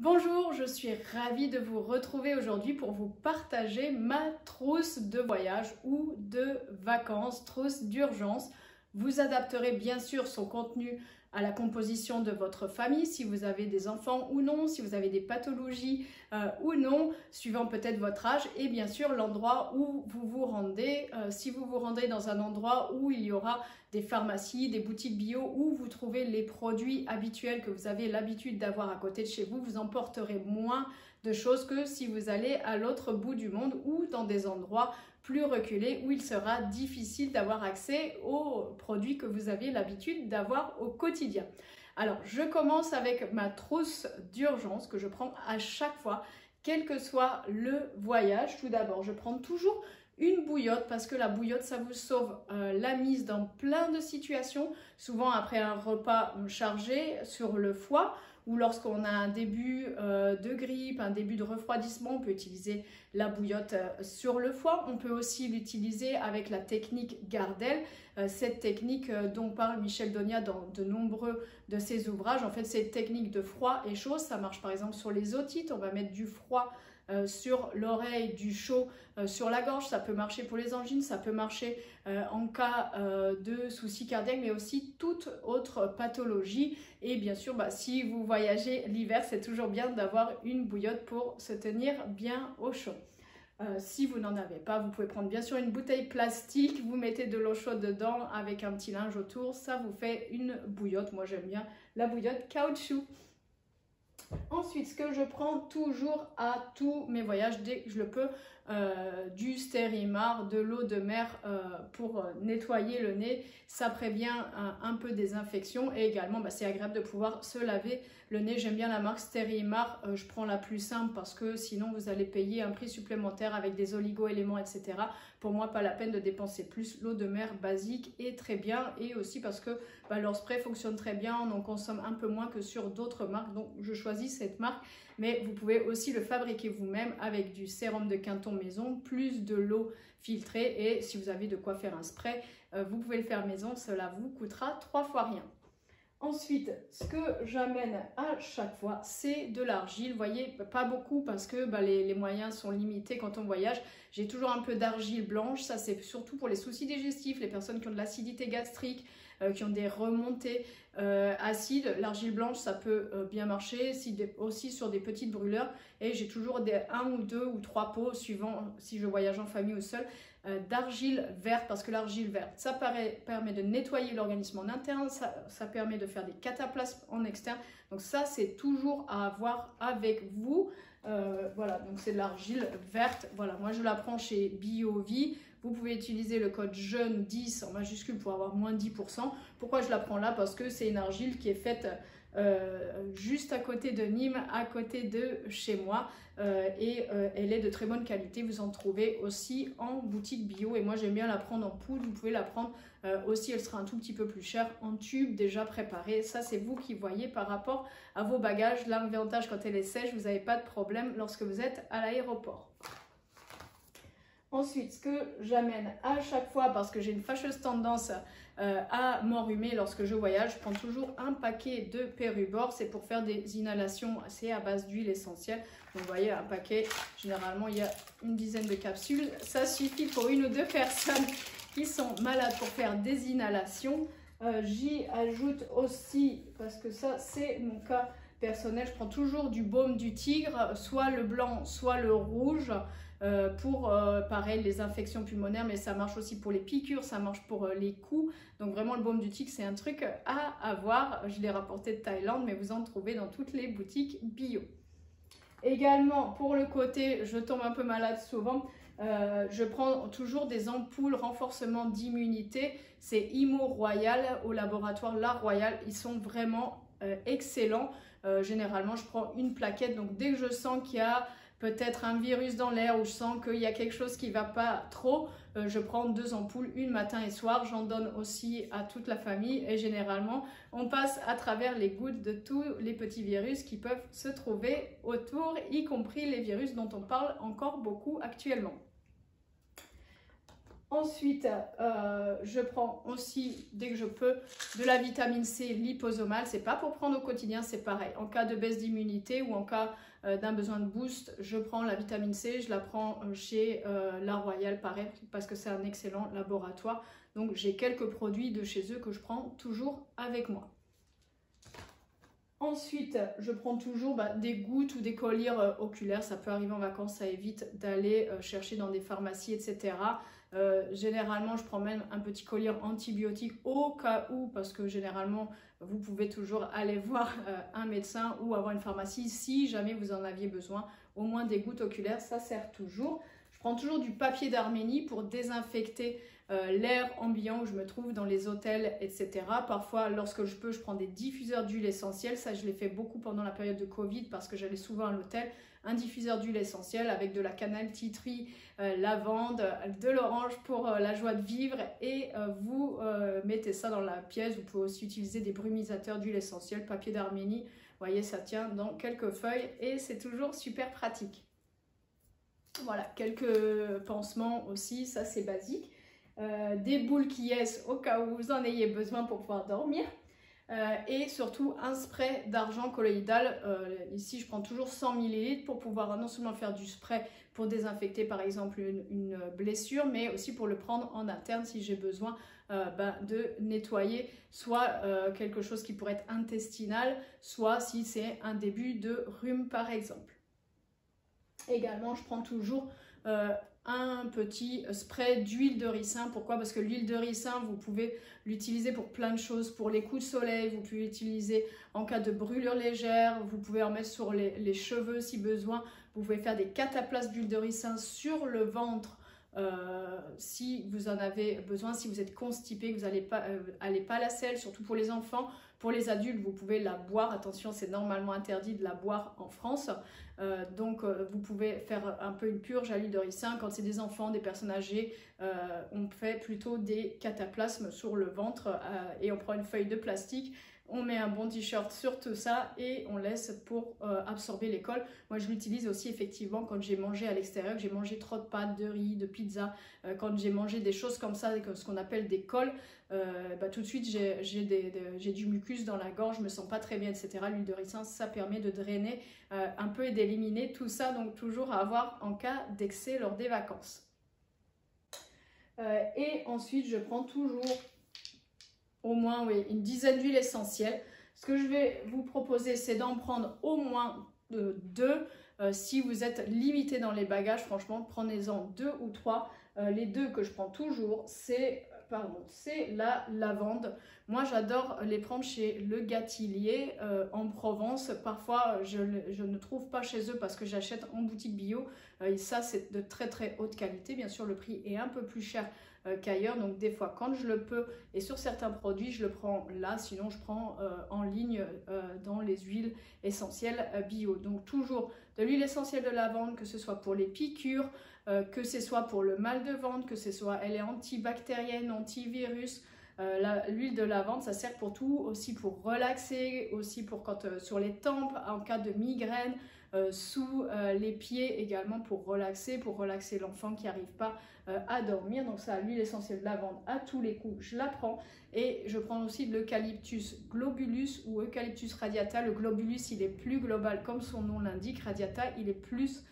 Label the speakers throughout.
Speaker 1: Bonjour, je suis ravie de vous retrouver aujourd'hui pour vous partager ma trousse de voyage ou de vacances, trousse d'urgence. Vous adapterez bien sûr son contenu à la composition de votre famille, si vous avez des enfants ou non, si vous avez des pathologies euh, ou non, suivant peut-être votre âge et bien sûr l'endroit où vous vous rendez. Euh, si vous vous rendez dans un endroit où il y aura des pharmacies, des boutiques bio, où vous trouvez les produits habituels que vous avez l'habitude d'avoir à côté de chez vous, vous emporterez moins de choses que si vous allez à l'autre bout du monde ou dans des endroits plus reculés où il sera difficile d'avoir accès aux produits que vous avez l'habitude d'avoir au quotidien. Alors, je commence avec ma trousse d'urgence que je prends à chaque fois, quel que soit le voyage. Tout d'abord, je prends toujours une bouillotte parce que la bouillotte ça vous sauve euh, la mise dans plein de situations souvent après un repas chargé sur le foie ou lorsqu'on a un début euh, de grippe, un début de refroidissement, on peut utiliser la bouillotte euh, sur le foie. On peut aussi l'utiliser avec la technique Gardel, euh, cette technique dont parle Michel Donia dans de nombreux de ses ouvrages. En fait, cette technique de froid et chaud, ça marche par exemple sur les otites. On va mettre du froid euh, sur l'oreille, du chaud euh, sur la gorge. Ça peut marcher pour les angines, ça peut marcher euh, en cas de soucis cardiaques, mais aussi toute autre pathologie. Et bien sûr, bah, si vous voyagez l'hiver, c'est toujours bien d'avoir une bouillotte pour se tenir bien au chaud. si vous n'en avez pas, vous pouvez prendre bien sûr une bouteille plastique, vous mettez de l'eau chaude dedans avec un petit linge autour, ça vous fait une bouillotte. Moi j'aime bien la bouillotte caoutchouc. Ensuite, ce que je prends toujours à tous mes voyages, dès que je le peux, euh, du stérimar, de l'eau de mer euh, pour euh, nettoyer le nez. Ça prévient un, peu des infections et également bah, c'est agréable de pouvoir se laver le nez. J'aime bien la marque Stérimar. je prends la plus simple parce que sinon vous allez payer un prix supplémentaire avec des oligo-éléments, etc. Pour moi, pas la peine de dépenser plus. L'eau de mer basique est très bien et aussi parce que bah, leur spray fonctionne très bien. On en consomme un peu moins que sur d'autres marques. Donc je choisis cette marque mais vous pouvez aussi le fabriquer vous-même avec du sérum de Quinton maison, plus de l'eau filtrée et si vous avez de quoi faire un spray, euh, vous pouvez le faire maison, cela vous coûtera trois fois rien. Ensuite, ce que j'amène à chaque fois, c'est de l'argile. Vous voyez, pas beaucoup parce que bah, les, moyens sont limités quand on voyage. J'ai toujours un peu d'argile blanche. Ça, c'est surtout pour les soucis digestifs, les personnes qui ont de l'acidité gastrique, euh, qui ont des remontées euh, acides. L'argile blanche, ça peut euh, bien marcher aussi sur des petites brûleurs. Et j'ai toujours un ou deux ou trois pots, suivant si je voyage en famille ou seul, d'argile verte. Parce que l'argile verte, ça permet de nettoyer l'organisme en interne, ça, permet de faire des cataplasmes en externe. Donc ça, c'est toujours à avoir avec vous. voilà, donc c'est de l'argile verte. Voilà, moi je la prends chez BioVie. Vous pouvez utiliser le code jeune 10 en majuscule pour avoir moins 10%. Pourquoi je la prends là? Parce que c'est une argile qui est faite euh, juste à côté de Nîmes, à côté de chez moi. Euh, et euh, elle est de très bonne qualité. Vous en trouvez aussi en boutique bio. Et moi, j'aime bien la prendre en poudre. Vous pouvez la prendre aussi, elle sera un tout petit peu plus chère en tube déjà préparé. Ça, c'est vous qui voyez par rapport à vos bagages. L'avantage quand elle est sèche, vous n'avez pas de problème lorsque vous êtes à l'aéroport. Ensuite, ce que j'amène à chaque fois, parce que j'ai une fâcheuse tendance euh, à m'enrhumer lorsque je voyage, je prends toujours un paquet de Pérubor. C'est pour faire des inhalations assez à base d'huile essentielle. Donc, vous voyez, un paquet, généralement, il y a une dizaine de capsules. Ça suffit pour une ou deux personnes qui sont malades pour faire des inhalations. Euh, j'y ajoute aussi, parce que ça, c'est mon cas personnel, je prends toujours du baume du tigre, soit le blanc, soit le rouge. Euh, pour, euh, pareil, les infections pulmonaires, mais ça marche aussi pour les piqûres, ça marche pour euh, les coups. Donc vraiment, le baume du tic, c'est un truc à avoir. Je l'ai rapporté de Thaïlande, mais vous en trouvez dans toutes les boutiques bio. Également, pour le côté, je tombe un peu malade souvent, je prends toujours des ampoules renforcement d'immunité. C'est Imo Royal au laboratoire La Royale. Ils sont vraiment excellents. généralement, je prends une plaquette. Donc, dès que je sens qu'il y a peut-être un virus dans l'air ou je sens qu'il y a quelque chose qui ne va pas trop, euh, je prends deux ampoules, une matin et soir. J'en donne aussi à toute la famille et généralement, on passe à travers les gouttes de tous les petits virus qui peuvent se trouver autour, y compris les virus dont on parle encore beaucoup actuellement. Ensuite, euh, je prends aussi, dès que je peux, de la vitamine C liposomale. C'est pas pour prendre au quotidien, c'est pareil. En cas de baisse d'immunité ou en cas euh, d'un besoin de boost, je prends la vitamine C. Je la prends euh, chez La Royale, pareil, parce que c'est un excellent laboratoire. Donc, j'ai quelques produits de chez eux que je prends toujours avec moi. Ensuite, je prends toujours bah, des gouttes ou des colliers oculaires. Ça peut arriver en vacances, ça évite d'aller chercher dans des pharmacies, etc. Euh, généralement, je prends même un petit collier antibiotique au cas où, parce que généralement, vous pouvez toujours aller voir euh, un médecin ou avoir une pharmacie si jamais vous en aviez besoin. Au moins des gouttes oculaires, ça sert toujours. Je prends toujours du papier d'Arménie pour désinfecter euh, l'air ambiant où je me trouve dans les hôtels, etc. Parfois, lorsque je peux, je prends des diffuseurs d'huile essentielle. Ça, je l'ai fait beaucoup pendant la période de Covid parce que j'allais souvent à l'hôtel un diffuseur d'huile essentielle avec de la cannelle, titri, euh, lavande, de l'orange pour euh, la joie de vivre et vous mettez ça dans la pièce. Vous pouvez aussi utiliser des brumisateurs d'huile essentielle, papier d'Arménie. Vous voyez, ça tient dans quelques feuilles et c'est toujours super pratique. Voilà, quelques pansements aussi, ça c'est basique. Des boules qui est au cas où vous en ayez besoin pour pouvoir dormir. Euh, et surtout un spray d'argent colloïdal. Euh, ici, je prends toujours 100 ml pour pouvoir non seulement faire du spray pour désinfecter par exemple une, blessure, mais aussi pour le prendre en interne si j'ai besoin euh, ben, de nettoyer soit quelque chose qui pourrait être intestinal, soit si c'est un début de rhume par exemple. Également, je prends toujours un petit spray d'huile de ricin. Pourquoi? Parce que l'huile de ricin, vous pouvez l'utiliser pour plein de choses. Pour les coups de soleil, vous pouvez l'utiliser en cas de brûlure légère. Vous pouvez en mettre sur les, cheveux si besoin. Vous pouvez faire des cataplasmes d'huile de ricin sur le ventre euh, si vous en avez besoin, si vous êtes constipé, vous n'allez pas, euh, pas la selle, surtout pour les enfants. Pour les adultes, vous pouvez la boire. Attention, c'est normalement interdit de la boire en France. Euh, donc, vous pouvez faire un peu une purge à l'huile de ricin. Quand c'est des enfants, des personnes âgées, on fait plutôt des cataplasmes sur le ventre et on prend une feuille de plastique on met un bon t-shirt sur tout ça et on laisse pour euh, absorber les cols. Moi, je l'utilise aussi effectivement quand j'ai mangé à l'extérieur, que j'ai mangé trop de pâtes, de riz, de pizza, euh, quand j'ai mangé des choses comme ça, ce qu'on appelle des cols, euh, bah, tout de suite j'ai du mucus dans la gorge, je me sens pas très bien, etc. L'huile de ricin, ça permet de drainer un peu et d'éliminer tout ça, donc toujours à avoir en cas d'excès lors des vacances. et ensuite, je prends toujours au moins oui, une dizaine d'huiles essentielles. Ce que je vais vous proposer, c'est d'en prendre au moins euh, deux. Euh, si vous êtes limité dans les bagages, franchement, prenez-en deux ou trois. Euh, les deux que je prends toujours, c'est la lavande. Moi, j'adore les prendre chez Le Gatilier en Provence. Parfois, je, je, ne trouve pas chez eux parce que j'achète en boutique bio. et ça, c'est de très très haute qualité. Bien sûr, le prix est un peu plus cher euh, qu'ailleurs. Donc des fois quand je le peux et sur certains produits je le prends là, sinon je prends euh, en ligne euh, dans les huiles essentielles bio. Donc toujours de l'huile essentielle de lavande, que ce soit pour les piqûres, que ce soit pour le mal de ventre, que ce soit elle est antibactérienne, antivirus. L'huile de lavande, ça sert pour tout, aussi pour relaxer, aussi pour quand sur les tempes, en cas de migraine, euh, sous euh, les pieds également pour relaxer, pour relaxer l'enfant qui n'arrive pas euh, à dormir. Donc ça, l'huile essentielle de lavande à tous les coups, je la prends. Et je prends aussi de l'eucalyptus globulus ou eucalyptus radiata. Le globulus, il est plus global comme son nom l'indique. Radiata, il est plus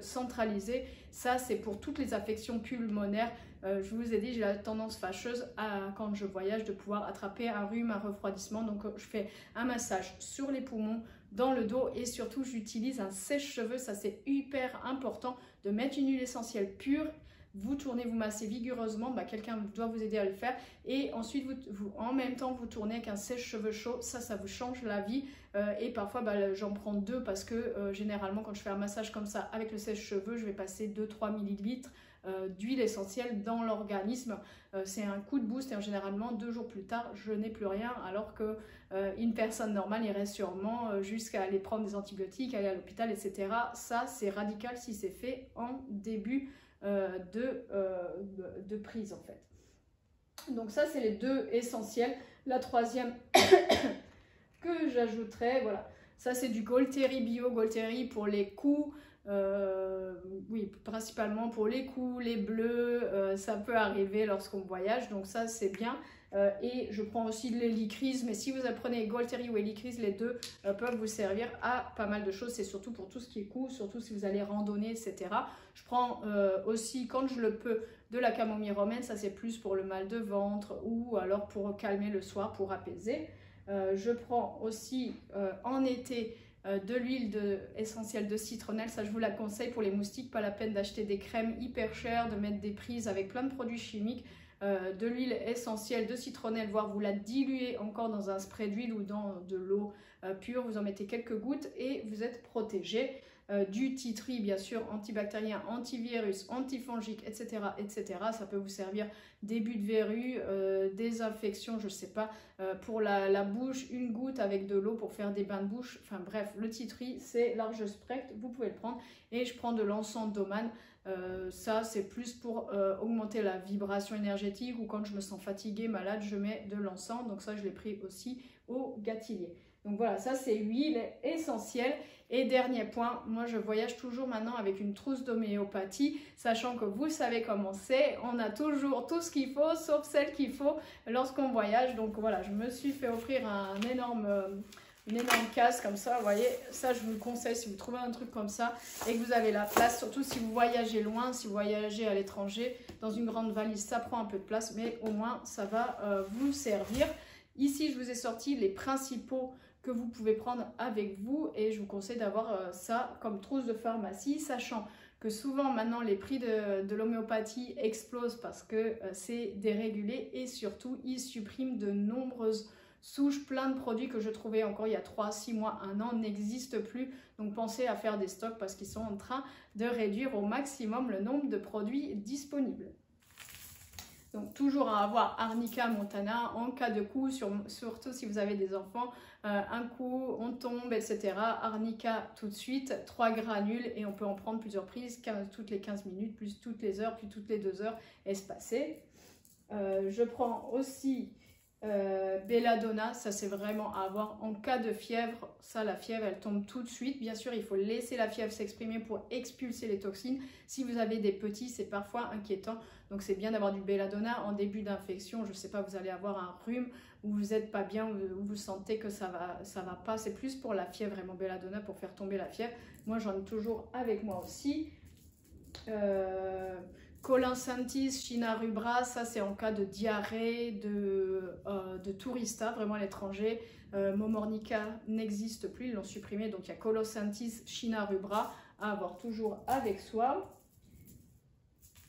Speaker 1: centralisé. Ça, c'est pour toutes les affections pulmonaires. je vous ai dit, j'ai la tendance fâcheuse à, quand je voyage de pouvoir attraper un rhume, un refroidissement. Donc, je fais un massage sur les poumons, dans le dos et surtout j'utilise un sèche-cheveux, ça c'est hyper important de mettre une huile essentielle pure vous tournez, vous massez vigoureusement, bah, quelqu'un doit vous aider à le faire. Et ensuite, vous, en même temps, vous tournez avec un sèche-cheveux chaud. Ça, ça vous change la vie. Euh, et parfois, bah, j'en prends deux parce que euh, généralement, quand je fais un massage comme ça avec le sèche-cheveux, je vais passer 2-3 millilitres euh, d'huile essentielle dans l'organisme. C'est un coup de boost et généralement deux jours plus tard, je n'ai plus rien alors que une personne normale irait sûrement jusqu'à aller prendre des antibiotiques, aller à l'hôpital, etc. Ça, c'est radical si c'est fait en début de, de, prise en fait. Donc ça, c'est les deux essentiels. La troisième que j'ajouterais, voilà, ça c'est du Golteri Bio, Golteri pour les coups, oui, principalement pour les coups, les bleus, ça peut arriver lorsqu'on voyage, donc ça c'est bien. Euh, et je prends aussi de l'hélicryse, mais si vous apprenez Golteri ou hélicryse, les deux euh, peuvent vous servir à pas mal de choses. C'est surtout pour tout ce qui est cou, surtout si vous allez randonner, etc. Je prends euh, aussi, quand je le peux, de la camomille romaine. Ça, c'est plus pour le mal de ventre ou alors pour calmer le soir, pour apaiser. je prends aussi en été de l'huile essentielle de citronnelle. Ça, je vous la conseille pour les moustiques. Pas la peine d'acheter des crèmes hyper chères, de mettre des prises avec plein de produits chimiques. Euh, de l'huile essentielle de citronnelle, voire vous la diluez encore dans un spray d'huile ou dans de l'eau euh, pure, vous en mettez quelques gouttes et vous êtes protégé. Euh, du titri, bien sûr, antibactérien, antivirus, antifongique, etc., etc. Ça peut vous servir début de verrue, des infections, je ne sais pas, pour la, bouche, une goutte avec de l'eau pour faire des bains de bouche. Enfin bref, le titri, c'est large spectre, vous pouvez le prendre. Et je prends de l'encens d'Oman euh, ça, c'est plus pour euh, augmenter la vibration énergétique ou quand je me sens fatiguée, malade, je mets de l'encens. Donc ça, je l'ai pris aussi au gâtillier. Donc voilà, ça c'est huile essentielle. Et dernier point, moi je voyage toujours maintenant avec une trousse d'homéopathie, sachant que vous savez comment c'est, on a toujours tout ce qu'il faut, sauf celle qu'il faut lorsqu'on voyage. Donc voilà, je me suis fait offrir. Euh, une énorme casse comme ça, vous voyez, ça je vous le conseille si vous trouvez un truc comme ça et que vous avez la place, surtout si vous voyagez loin, si vous voyagez à l'étranger, dans une grande valise, ça prend un peu de place, mais au moins ça va euh, vous servir. Ici, je vous ai sorti les principaux que vous pouvez prendre avec vous et je vous conseille d'avoir euh, ça comme trousse de pharmacie, sachant que souvent maintenant les prix de, l'homéopathie explosent parce que euh, c'est dérégulé et surtout ils suppriment de nombreuses souche, plein de produits que je trouvais encore il y a 3, 6 mois, 1 an n'existent plus. Donc pensez à faire des stocks parce qu'ils sont en train de réduire au maximum le nombre de produits disponibles. Donc toujours à avoir Arnica Montana en cas de coup, surtout si vous avez des enfants, euh, un coup, on tombe, etc. Arnica tout de suite, 3 granules et on peut en prendre plusieurs prises, toutes les 15 minutes, plus toutes les heures, puis toutes les 2 heures espacées. Euh, je prends aussi euh, belladonna, ça c'est vraiment à avoir en cas de fièvre. Ça, la fièvre, elle tombe tout de suite. Bien sûr, il faut laisser la fièvre s'exprimer pour expulser les toxines. Si vous avez des petits, c'est parfois inquiétant. Donc c'est bien d'avoir du belladonna en début d'infection. Je ne sais pas, vous allez avoir un rhume ou vous n'êtes pas bien ou vous sentez que ça va, ça va pas. C'est plus pour la fièvre, vraiment belladonna pour faire tomber la fièvre. Moi, j'en ai toujours avec moi aussi. Euh, Colinsantis, China rubra, ça c'est en cas de diarrhée, de, euh, tourista, vraiment à l'étranger. Euh, Momornica n'existe plus, ils l'ont supprimé. Donc il y a Colosantis, China rubra à avoir toujours avec soi.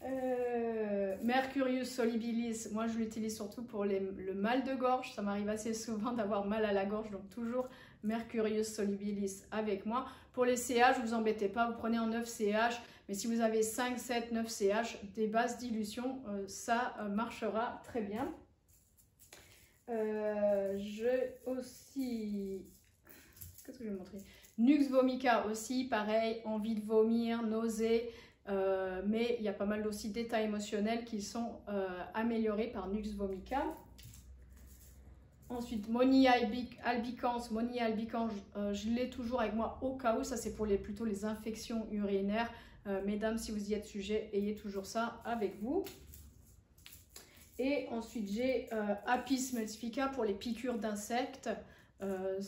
Speaker 1: Euh, Mercurius solubilis, moi je l'utilise surtout pour le mal de gorge. Ça m'arrive assez souvent d'avoir mal à la gorge, donc toujours Mercurius solubilis avec moi. Pour les CH, vous embêtez pas, vous prenez en 9 CH. Mais si vous avez 5, 7, 9 CH, des bases dilution, euh, ça euh, marchera très bien. Euh, je aussi... Qu'est-ce que je vais montrer? Nux vomica aussi, pareil, envie de vomir, nausée. mais il y a pas mal aussi d'états émotionnels qui sont améliorés par Nux vomica. Ensuite, Monia albicans. Monia albicans, je l'ai toujours avec moi au cas où. Ça, c'est pour les, plutôt les infections urinaires. Euh, mesdames, si vous y êtes sujet, ayez toujours ça avec vous. Et ensuite, j'ai euh, Apis mellifica pour les piqûres d'insectes. Euh,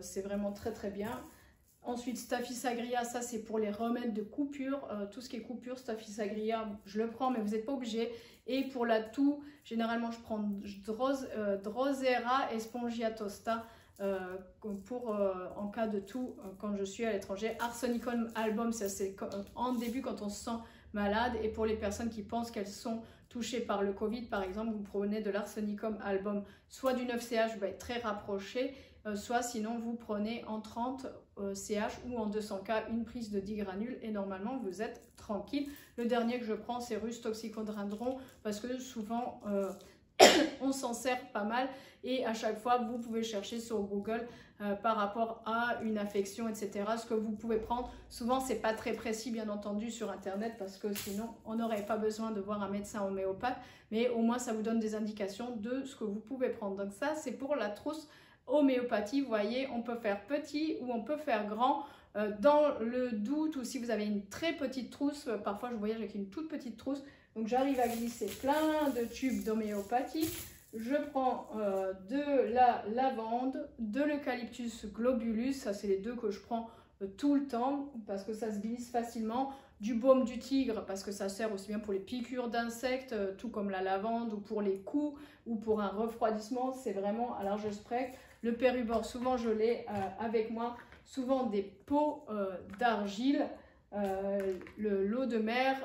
Speaker 1: c'est vraiment très très bien. Ensuite, Staphysagria, ça c'est pour les remèdes de coupure. tout ce qui est coupure, Staphysagria, je le prends, mais vous n'êtes pas obligé. Et pour la toux, généralement, je prends Drosera et Spongiatosta. Euh, pour euh, en cas de tout euh, quand je suis à l'étranger. Arsenicum album, c'est en début quand on se sent malade et pour les personnes qui pensent qu'elles sont touchées par le Covid, par exemple, vous prenez de l'arsenicum album, soit du 9CH, va être très rapproché, soit sinon vous prenez en 30 CH ou en 200K une prise de 10 granules et normalement vous êtes tranquille. Le dernier que je prends c'est Rus toxicodendron parce que souvent on s'en sert pas mal et à chaque fois vous pouvez chercher sur Google euh, par rapport à une affection etc ce que vous pouvez prendre souvent c'est pas très précis bien entendu sur internet parce que sinon on n'aurait pas besoin de voir un médecin homéopathe mais au moins ça vous donne des indications de ce que vous pouvez prendre donc ça c'est pour la trousse homéopathie vous voyez on peut faire petit ou on peut faire grand Euh, dans le doute ou si vous avez une très petite trousse, euh, parfois je voyage avec une toute petite trousse, donc j'arrive à glisser plein de tubes d'homéopathie. Je prends euh, de la lavande, de l'eucalyptus globulus, ça c'est les deux que je prends tout le temps parce que ça se glisse facilement. Du baume du tigre parce que ça sert aussi bien pour les piqûres d'insectes, tout comme la lavande ou pour les coups ou pour un refroidissement, c'est vraiment à large spectre. Le pérubor, souvent je l'ai avec moi souvent des pots euh, d'argile, euh, l'eau de mer,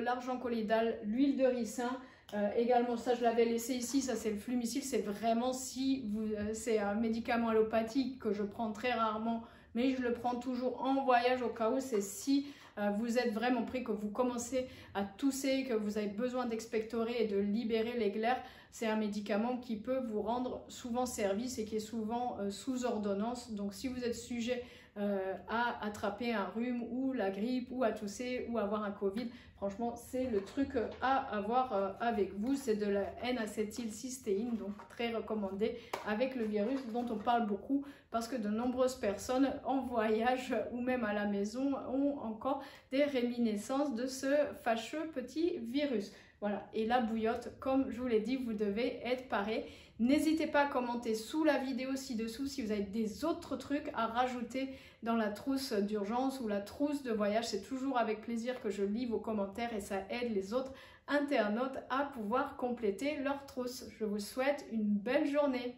Speaker 1: l'argent colloïdal, l'huile de ricin. Euh, également, ça je l'avais laissé ici, ça c'est le flumicide, c'est vraiment si c'est un médicament allopathique que je prends très rarement, mais je le prends toujours en voyage au cas où, c'est si vous êtes vraiment pris, que vous commencez à tousser, que vous avez besoin d'expectorer et de libérer les glaires, c'est un médicament qui peut vous rendre souvent service et qui est souvent euh, sous ordonnance. Donc si vous êtes sujet euh, à attraper un rhume ou la grippe ou à tousser ou avoir un Covid, franchement c'est le truc à avoir euh, avec vous. C'est de la N-acétylcystéine, donc très recommandé avec le virus dont on parle beaucoup parce que de nombreuses personnes en voyage ou même à la maison ont encore des réminiscences de ce fâcheux petit virus. Voilà, et la bouillotte, comme je vous l'ai dit, vous devez être paré. N'hésitez pas à commenter sous la vidéo ci-dessous si vous avez des autres trucs à rajouter dans la trousse d'urgence ou la trousse de voyage. C'est toujours avec plaisir que je lis vos commentaires et ça aide les autres internautes à pouvoir compléter leur trousse. Je vous souhaite une belle journée.